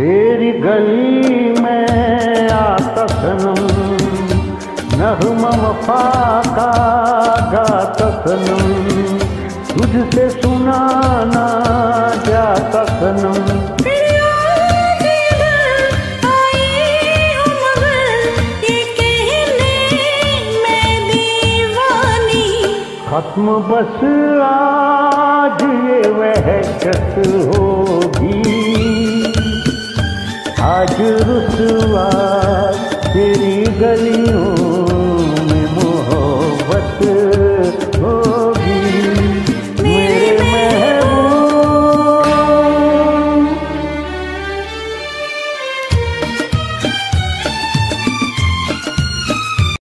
तेरी गली में आता सनम नगमा वफा का तुझसे सुनाना जाता सनम तेरे आगे घर आई हूँ मगर ये कहने मैं दीवानी। खत्म बस आज ये वहशत होगी। आज रुसवा तेरी गलियों